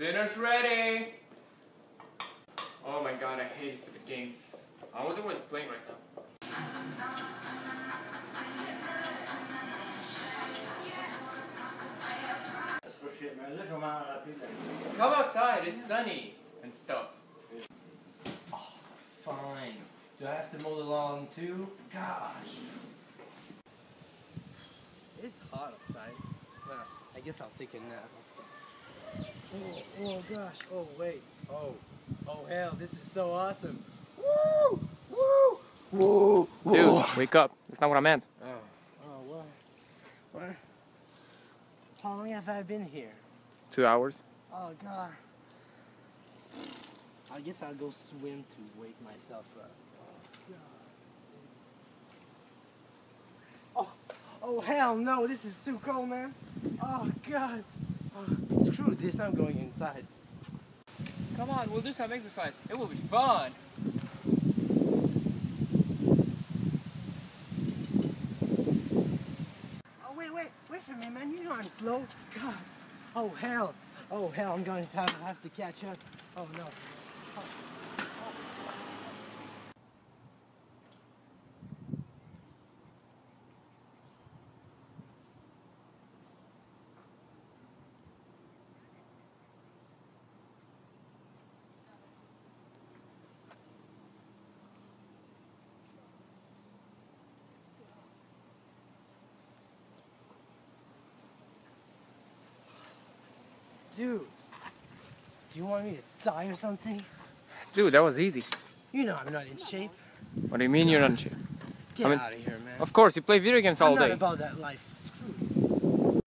Dinner's ready! Oh my god, I hate stupid games. I wonder what it's playing right now. Come outside, it's sunny and stuff. Oh, fine. Do I have to mow the lawn too? Gosh. It's hot outside. Well, I guess I'll take a nap outside. Oh, oh gosh. Oh wait. Oh. Oh hell, this is so awesome. Woo! Woo! Woo! Dude, wake up. That's not what I meant. Oh. Oh what? What? How long have I been here? Two hours? Oh god. I guess I'll go swim to wake myself up. Oh, oh hell no! This is too cold, man. Oh god. Oh, screw this! I'm going inside. Come on, we'll do some exercise. It will be fun. Oh wait, wait, wait for me, man. You know I'm slow. God. Oh hell. Oh hell. I'm going to have, have to catch up. Oh no. Oh. Dude. Do you want me to die or something? Dude, that was easy. You know I'm not in shape. What do you mean you're not in shape? Get I mean- out of here, man. Of course, you play video games I'm all not day. about that life. Screw you.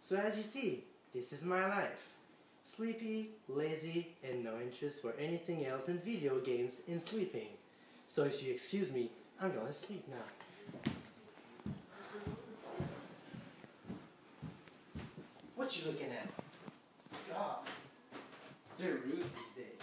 So as you see, this is my life. Sleepy, lazy, and no interest for anything else than video games and sleeping. So if you excuse me, I'm gonna sleep now. What you looking at? God, they're rude these days.